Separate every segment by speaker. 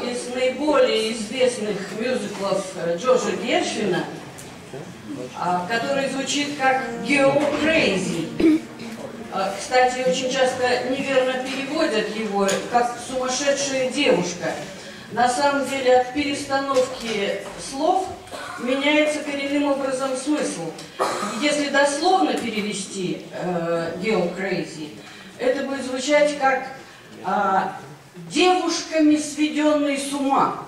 Speaker 1: из наиболее известных мюзиклов э, Джорджа Гершвина, а, который звучит как «Geo Crazy». А, Кстати, очень часто неверно переводят его как «сумасшедшая девушка». На самом деле от перестановки слов меняется коренным образом смысл. Если дословно перевести э, «Geo Crazy», это будет звучать как а, девушками, сведенной с ума.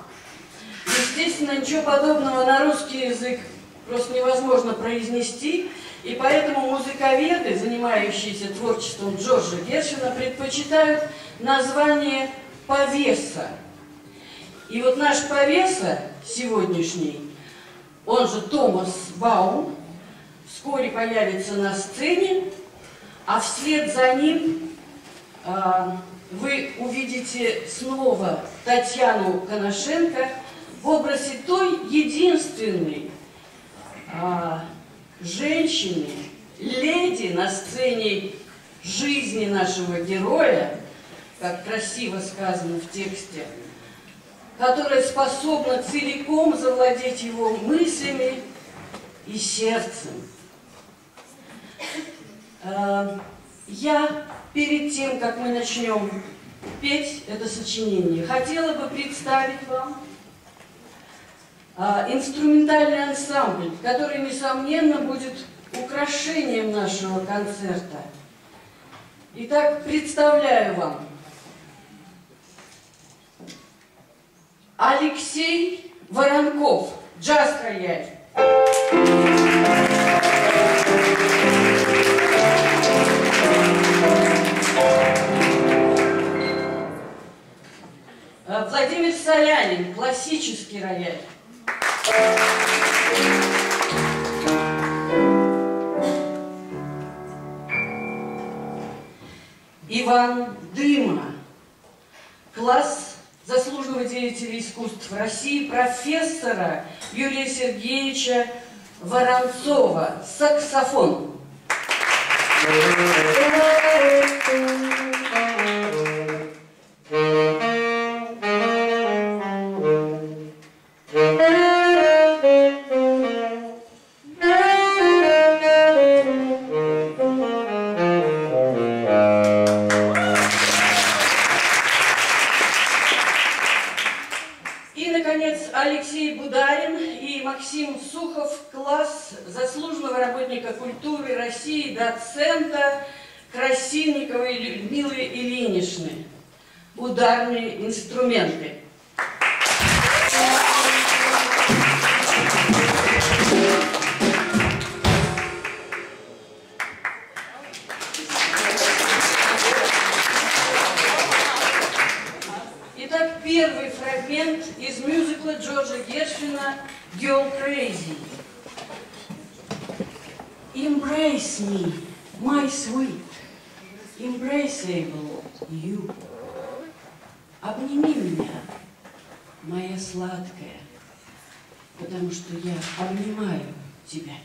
Speaker 1: Естественно, ничего подобного на русский язык просто невозможно произнести, и поэтому музыковеды, занимающиеся творчеством Джорджа Гершина, предпочитают название «повеса». И вот наш повеса сегодняшний, он же Томас Баум, вскоре появится на сцене, а вслед за ним а, вы увидите снова Татьяну Коношенко в образе той единственной а, женщины, леди на сцене жизни нашего героя, как красиво сказано в тексте, которая способна целиком завладеть его мыслями и сердцем. Я перед тем, как мы начнем петь это сочинение, хотела бы представить вам а, инструментальный ансамбль, который, несомненно, будет украшением нашего концерта. Итак, представляю вам Алексей Воронков, джаз-рояль. Солянин, классический рояль. Иван Дыма, класс заслуженного деятеля искусств России, профессора Юрия Сергеевича Воронцова, саксофон. И, Сухов, класс заслуженного работника культуры России, доцента Красильниковой Людмилы Ильиничны. Ударные инструменты. Итак, первый фрагмент из мюзикла Джорджа Гершвина «Girl Crazy». Embrace me, my sweet, embraceable you. Обними меня, моя сладкая, потому что я обнимаю тебя.